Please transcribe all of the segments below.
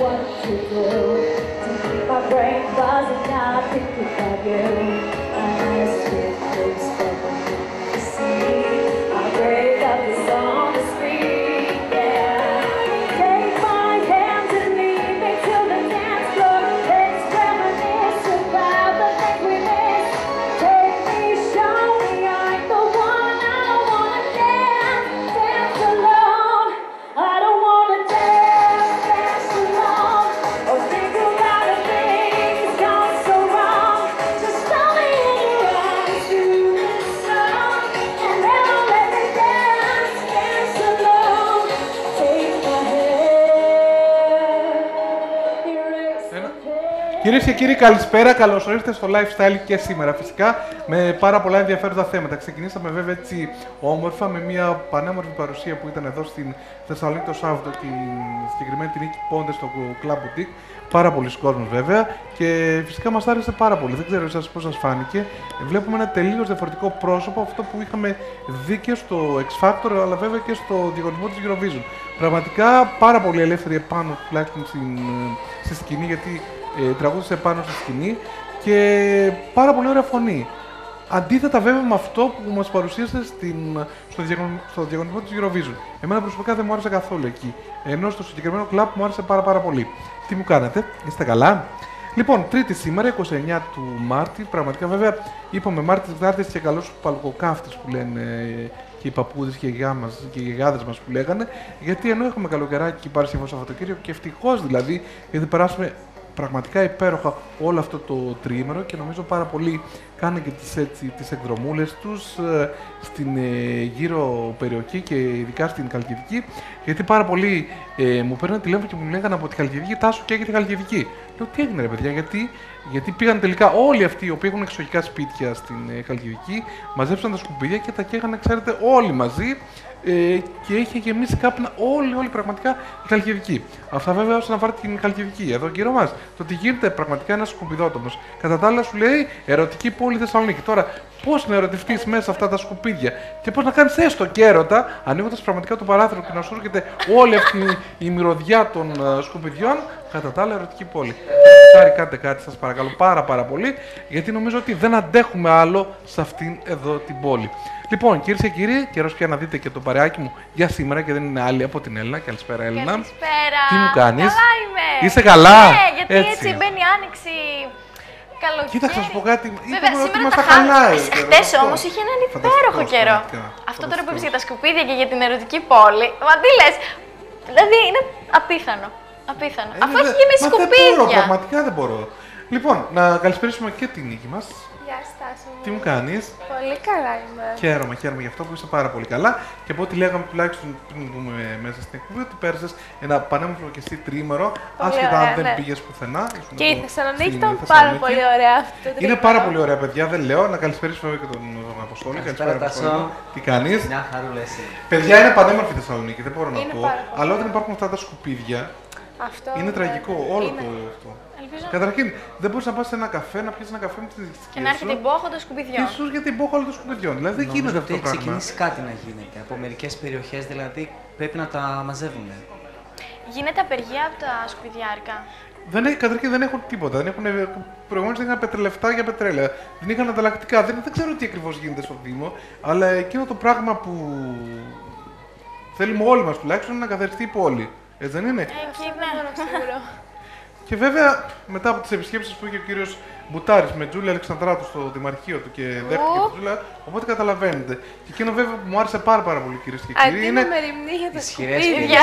what to do. To keep my brain buzzing, I think about you. Κυρίες και κύριοι, καλησπέρα. Καλώς ήρθατε στο lifestyle και σήμερα. Φυσικά με πάρα πολλά ενδιαφέροντα θέματα. Ξεκινήσαμε βέβαια έτσι όμορφα με μια πανέμορφη παρουσία που ήταν εδώ στην Θεσσαλονίκη το Σάββατο, την συγκεκριμένη την Νίκη Πόντες στο Club Boutique. Πάρα πολλοί κόσμοι βέβαια και φυσικά μας άρεσε πάρα πολύ. Δεν ξέρω εσάς πώς σας φάνηκε. Βλέπουμε ένα τελείως διαφορετικό πρόσωπο αυτό που είχαμε δει και στο X Factor αλλά βέβαια και στο διαγωνισμό της Eurovision. Πραγματικά πάρα πολύ ελεύθερη επάνω τουλάχιστον στην, στη σκηνή γιατί ε, τραγούδισε πάνω στη σκηνή και πάρα πολύ ωραία φωνή. Αντίθετα βέβαια με αυτό που μας παρουσίασε στην, στο, διαγωνισμό, στο διαγωνισμό της Eurovision. Εμένα προσωπικά δεν μου άρεσε καθόλου εκεί. Ενώ στο συγκεκριμένο κλαμπ μου άρεσε πάρα πάρα πολύ. Τι μου κάνατε, είστε καλά; Λοιπόν, Τρίτη σήμερα, 29 του Μάρτη. Πραγματικά, βέβαια, είπαμε Μάρτης Τετάρτη και καλός παλκοκάφτης που λένε και οι παππούδες και οι γιαγάδε μας που λέγανε. Γιατί ενώ έχουμε καλοκαιράκι Παρασκευό Σαββατοκύριακο και ευτυχώς δηλαδή, γιατί περάσουμε πραγματικά υπέροχα όλο αυτό το τρίμερο και νομίζω πάρα πολύ κάνουν και τις, έτσι, τις εκδρομούλες τους ε, στην ε, γύρω περιοχή και ειδικά στην Καλκιδική γιατί πάρα πολλοί ε, μου παίρνουν τηλέφωνο και μου λέγανε από τη Καλκιδική Τάσο και έχετε Καλκιδική. Λέω τι έγινε ρε παιδιά γιατί, γιατί πήγαν τελικά όλοι αυτοί οι οποίοι έχουν εξοχικά σπίτια στην ε, Καλκιδική μαζέψαν τα σκουπίδια και τα καίγανε ξέρετε όλοι μαζί ε, και είχε γεμίσει κάπνα όλη, όλη πραγματικά η Χαλκιδική. Αυτά βέβαια όσον αφορά την Χαλκιδική. Εδώ γύρω μας, το ότι γίνεται πραγματικά ένας σκουπιδότομος. Κατά τα άλλα, σου λέει ερωτική πόλη Θεσσαλονίκη. Τώρα, πώς να ερωτευτείς μέσα σε αυτά τα σκουπίδια και πώς να κάνεις έστω και έρωτα, ανοίγοντας πραγματικά το παράθυρο και να σου έρχεται όλη αυτή η μυρωδιά των uh, σκουπιδιών. Κατά τα άλλα, ερωτική πόλη. Χάρη, κάντε κάτι, σας παρακαλώ πάρα πάρα πολύ, γιατί νομίζω ότι δεν αντέχουμε άλλο σε αυτήν εδώ την πόλη. Λοιπόν, κυρίες και κύριοι, καιρός πια να δείτε και το παρεάκι μου για σήμερα και δεν είναι άλλη από την Έλληνα. Καλησπέρα, Έλληνα. Καλησπέρα. Τι μου κάνεις; Καλά είμαι. Είσαι καλά; Ναι, γιατί έτσι, έτσι μπαίνει η άνοιξη. Καλοκαίρι. Κοίταξε να σου πω κάτι. Βέβαια, σήμερα τα χαλάει. Χθες όμως είχε έναν υπέροχο καιρό. Αυτό τώρα που είπε για τα σκουπίδια και για την ερωτική πόλη. Μα τι λες; Δηλαδή είναι απίθανο. Απίθανο. Ε, Αφού έχει γεμίσει σκουπίδια. Δεν μπορώ, πραγματικά δεν μπορώ. Λοιπόν, να καλησπέρισουμε και την νίκη μας. Γεια Στάσο Τι μου κάνεις; Πολύ καλά είμαι. Χαίρομαι, χαίρομαι γι' αυτό που είσαι πάρα πολύ καλά. Και από ό,τι λέγαμε τουλάχιστον πριν μπούμε μέσα στην εκπομπή, ότι πέρασες ένα πανέμορφο και εσύ τρίμερο, άσχετα αν δεν ναι. πήγες πουθενά. Και η Θεσσαλονίκη ήταν πάρα πολύ ωραία αυτό το τρίμερο. Είναι πάρα πολύ ωραία, παιδιά, δεν λέω. Να καλησπέρισω βέβαια και τον, τον Αποστόλη. Καλησπέρα, Αποστόλη. Τι κάνεις; Μια χαρούλα εσύ. Παιδιά, είναι πανέμορφη η Θεσσαλονίκη, δεν μπορώ να Είναι πω. πάρα πολύ. Αλλά όταν υπάρχουν αυτά τα σκουπίδια, Αυτό είναι τραγικό όλο είναι. το αυτό. Ελπίζω Καταρχήν, δεν μπορείς να πας σε ένα καφέ, να πιεις ένα καφέ με την και να έρχεται η μπόχα των Και σκουπιδιών. σου για την μπόχα όλων των σκουπιδιών. Δηλαδή δεν Νομίζω γίνεται ότι αυτό έχει το πράγμα. ξεκινήσει κάτι να γίνεται. Από μερικές περιοχές δηλαδή πρέπει να τα μαζεύουν. Γίνεται απεργία από τα σκουπιδιάρικα. Δεν έχει, καταρχήν δεν έχουν τίποτα. Δεν έχουν, προηγουμένως δεν είχαν πετρελεφτά για πετρέλαια. Δεν είχαν ανταλλακτικά. Δεν, δεν ξέρω τι ακριβώς γίνεται στο Δήμο. Αλλά εκείνο το πράγμα που θέλουμε όλοι μας τουλάχιστον είναι να καθαριστεί η πόλη. Έτσι δεν είναι; Εκεί Δεν μπορώ ναι. σίγουρο. Και βέβαια μετά από τις επισκέψεις που είχε ο κύριος Μπουτάρης με Τζούλια Αλεξανδράτου στο Δημαρχείο του και δέχτηκε Ου. τη Τζούλια. Οπότε καταλαβαίνετε. Και εκείνο βέβαια που μου άρεσε πάρα, πάρα πολύ κυρίε και κύριοι Αντί είναι να με ρημνεί για τα Ισχυρές σκουπίδια.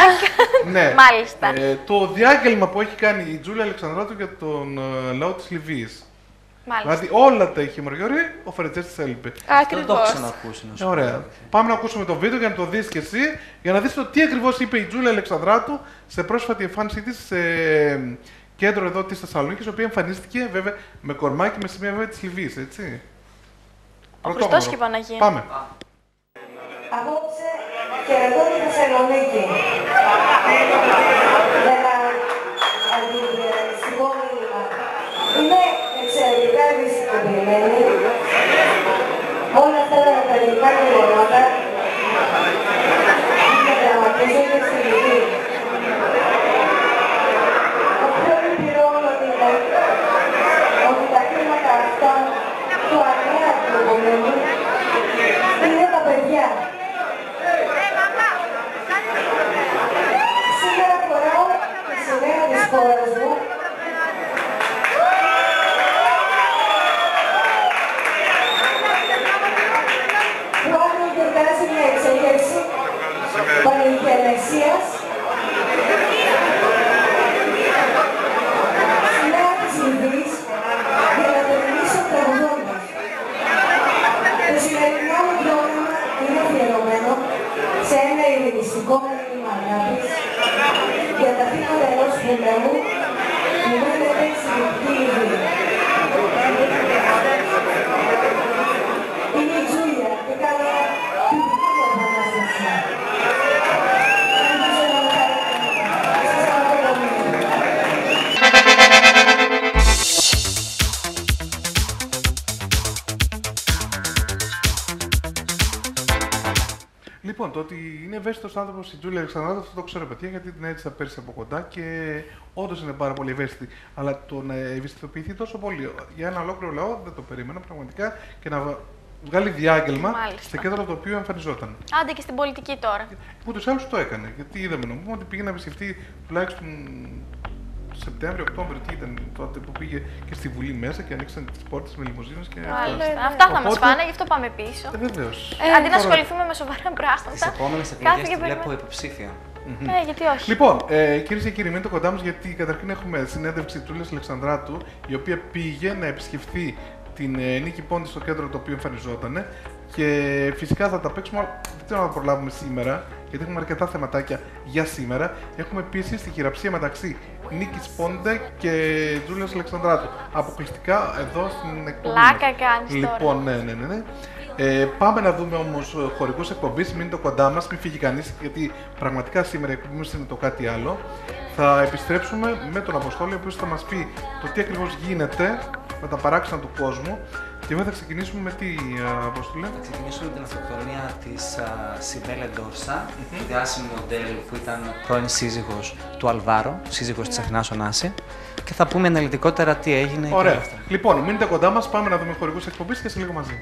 ναι, Μάλιστα. ε, το διάγγελμα που έχει κάνει η Τζούλια Αλεξανδράτου για τον ε, λαό της Λιβύης. Μάλιστα. Δηλαδή όλα τα είχε μοριόρει, ο Φερετζές τη έλειπε. Δεν το Ακριβώ. έχω ξανακούσει να Ε, σου πω. ωραία. Πάμε να ακούσουμε το βίντεο για να το δεις και εσύ, για να δεις το τι ακριβώς είπε η Τζούλια Αλεξανδράτου σε πρόσφατη εμφάνισή της σε κέντρο εδώ της Θεσσαλονίκης, η οποία εμφανίστηκε βέβαια με κορμάκι με σημεία βέβαια της Λιβύης, έτσι. Ο Πρωτόγνωρο. Χριστός και η Παναγία. Πάμε. Απόψε χαιρετώ τη Θεσσαλονίκη. Με ένα αντιδιαστικό μήνυμα. Είμαι εξαιρετικά ευαισθητοποιημένη με όλα αυτά τα τραγικά γεγονότα που δραματίζονται στη Λιβύη. Το πιο λυπηρό όλων είναι ότι τα θύματα αυτά του ανέατου πολέμου είναι τα παιδιά. Σήμερα φοράω τη σημαία της χώρας μου που αν γιορτάζει μια εξέγερση πανηγενεσίας σημαία της Λιβύης για να το τιμήσω τραγουδώντας. Το σημερινό μου πρόγραμμα είναι αφιερωμένο σε ένα ειρηνιστικό μήνυμα αγάπης για τα θύματα ενός πολέμου που μένεται στη συλληπτήρι. Λοιπόν, το ότι είναι ευαίσθητος άνθρωπος η Τζούλια Αλεξανδράτου, αυτό το ξέρω παιδιά, γιατί την έζησα πέρσι από κοντά και όντως είναι πάρα πολύ ευαίσθητη. Αλλά το να ευαισθητοποιηθεί τόσο πολύ για ένα ολόκληρο λαό δεν το περίμενα πραγματικά και να βα- βγάλει διάγγελμα Μάλιστα. σε κέντρο το οποίο εμφανιζόταν. Άντε και στην πολιτική τώρα. Ούτω ή άλλω το έκανε. Γιατί είδαμε να πούμε ότι πήγε να επισκεφτεί τουλάχιστον Σεπτέμβριο-Οκτώβριο, τι ήταν τότε που πήγε και στη Βουλή μέσα και ανοίξαν τις πόρτες με λιμουζίνε και αυτά. Μάλιστα. Αυτά θα μας Οπότε- φάνε, γι' αυτό πάμε πίσω. Ε, Βεβαίως. Αντί να ασχοληθούμε με σοβαρά Τις πράγματα. επόμενες Κάθε εκλογές και τη βλέπω περιμένω. υποψήφια. Ε, γιατί όχι. Λοιπόν, ε, κυρίες και κύριοι, μείνετε κοντά μας γιατί καταρχήν έχουμε συνέντευξη του Λες Αλεξανδράτου, η οποία πήγε να επισκεφθεί την ε, Νίκη Πόντι στο κέντρο το οποίο εμφανιζόταν. Και φυσικά θα τα παίξουμε, αλλά δεν ξέρω να τα προλάβουμε σήμερα, γιατί έχουμε αρκετά θεματάκια για σήμερα. Έχουμε επίσης τη χειραψία μεταξύ Νίκης Πόντε και Τζούλιας Αλεξανδράτου. Αποκλειστικά εδώ στην εκπομπή. Πλάκα μας. κάνεις τώρα. Λοιπόν, ναι, ναι, ναι. ναι. Ε, πάμε να δούμε όμως χωρικούς εκπομπής. Μείνετε κοντά μας, μην φύγει κανείς, γιατί πραγματικά σήμερα η εκπομπή μας είναι το κάτι άλλο. Θα επιστρέψουμε με τον Αποστόλη, ο οποίος θα μας πει το τι ακριβώς γίνεται με τα παράξενα του κόσμου. Και μετά θα ξεκινήσουμε με τι, α, Αποστόλη. Θα ξεκινήσουμε με την αυτοκτονία της Σιμπέλε Ντόρσα, τη διάσημη μοντέλ που ήταν πρώην σύζυγος του Αλβάρο, σύζυγος της Αθηνάς Ωνάση. Και θα πούμε αναλυτικότερα τι έγινε. και όλα Ωραία. αυτά. Λοιπόν, μείνετε κοντά μας, πάμε να δούμε χωρικού εκπομπής και σε λίγο μαζί.